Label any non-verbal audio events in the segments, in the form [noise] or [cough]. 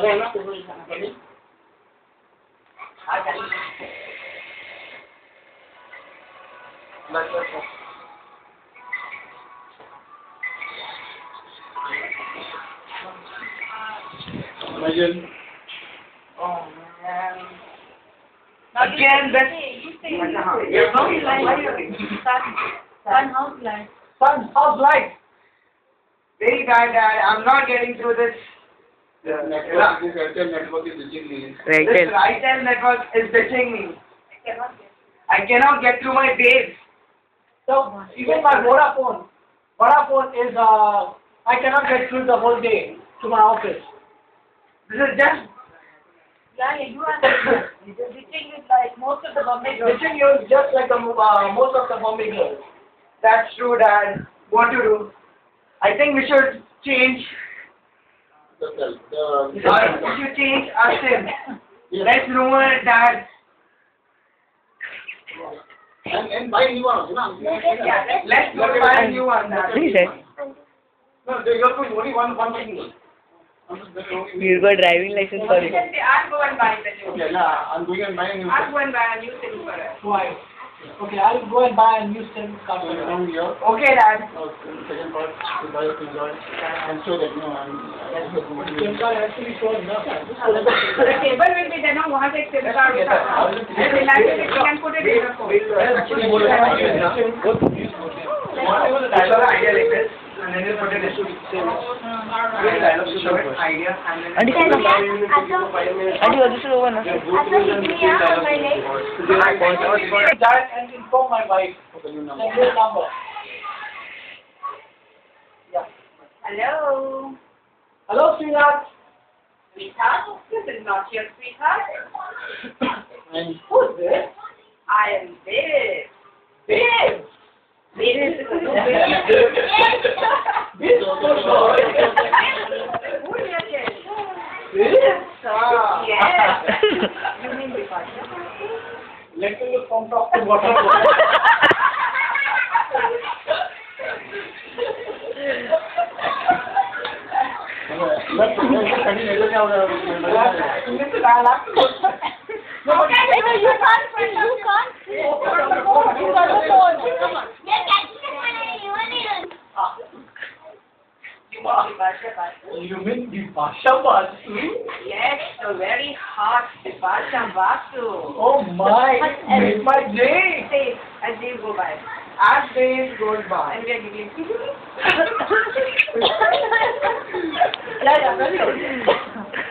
Sorry, I'm not able to hear But, but, but. Imagine. Oh, man. Again, that- You say, Like, you say. Yeah, no, Like, like- Son, son, how's life? Son, how's life? Very bad, Dad. I'm not getting through this. The network, this Airtel network is ditching me. This Right. Airtel network is ditching me. I cannot get. I cannot get through my days. So even my Vodafone, Vodafone is uh, I cannot get through the whole day to my office. This is just Yeah, yeah, you are. The [coughs] thing is like most of the Bombay girls. Ditching you is just like the uh, most of the Bombay girls. that's true, Dad. What to do? I think we should change. The cell, the. We should change our SIM. Yes. Let's rumor it, Dad. And, and buy new one, you know. Yeah, let's go buy a new one, Dad. What is that? No, they got only one, one thing. You got driving license for it. I'll go and buy the new. Okay, yeah, I'm going and buying a new. one. I'll go and buy a new SIM for us. Why? Okay, I'll go and buy a new SIM card. So for you. now here, Okay, Dad. uh, second part, to buy a enjoy and show that, you know, I'm. SIM card has to be shown, no? The [laughs] cable will be there, no, वहाँ से एक SIM card होता है. And the license you can put it in the phone. Actually, what is Whatever the dialogue idea like this, And then you put it in. Good dialogue, show it, idea, and then. Auntie, come Auntie, what is the one? That and inform my wife. Okay, new number. Like this number. Hello. Hello, sweetheart. Sweetheart? This is not your sweetheart. [coughs] And Who's this? I am Dave. Babe. Dave is This is so good. Who is your kid? This? You mean the Let me look from top to bottom. okay, you can't, you can't see. Bipasha Basu? You mean the Basha Basu? Yes, a very hot Bipasha Basu. Oh my, made my day. Say, as days go by. As days goes by. And we are giving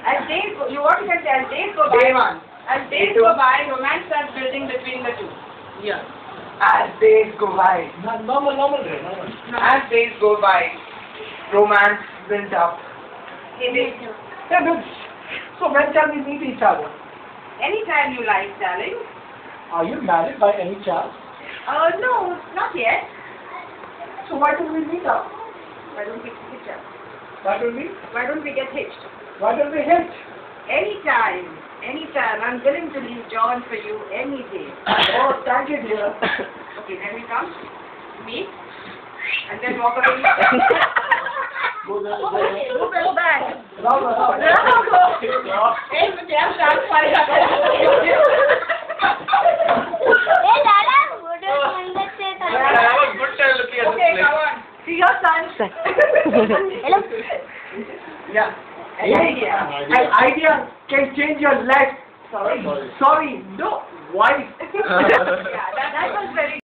As days go, you want to say as days go by, Day one. as days go by, romance starts building between the two. Yeah. As days go by. No- Normal, normal, normal. As days go by, romance built up. It is Yeah, but, so when shall we meet each other? anytime you like, darling. Are you married by any chance? Uh, no, not yet. So why don't we meet up? Why don't we hitch up? Why don't we? Why don't we get hitched? Why don't we hit? Anytime, anytime. I'm willing to leave John for you any day. [coughs] Oh, thank you, dear. Okay, then we come, meet, and then walk away. [laughs] go there, go Okay, there. go go back. No, no, no. Hey, but damn, that's why Okay, come on. See your son. Yeah. Idea. An idea can change your life. Sorry. Sorry. Sorry, no, wife. [laughs] yeah, that, that was very